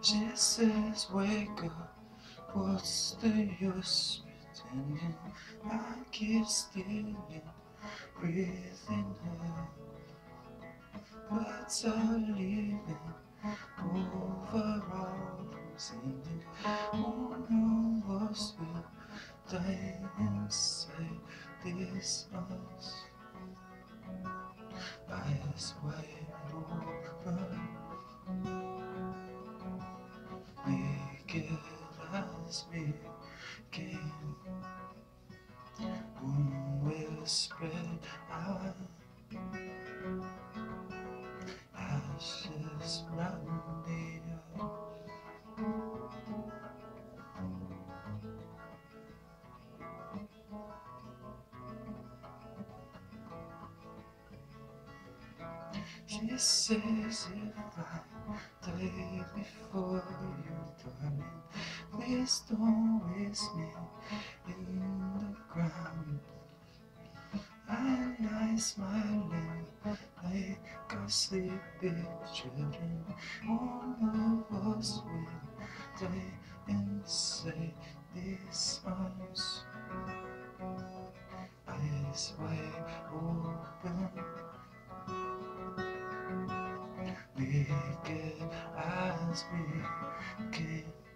She says, wake up, what's the use pretending I keep stealing, breathing her. Birds are leaving, overall singing, who knows will die inside arms. Eyes wide open As me came Moon will spread out Ashes round the She says if I die before you, is always me in the ground. And I smiling like a sleepy children. All of us will die inside these arms. Eyes wide open. Naked as we came.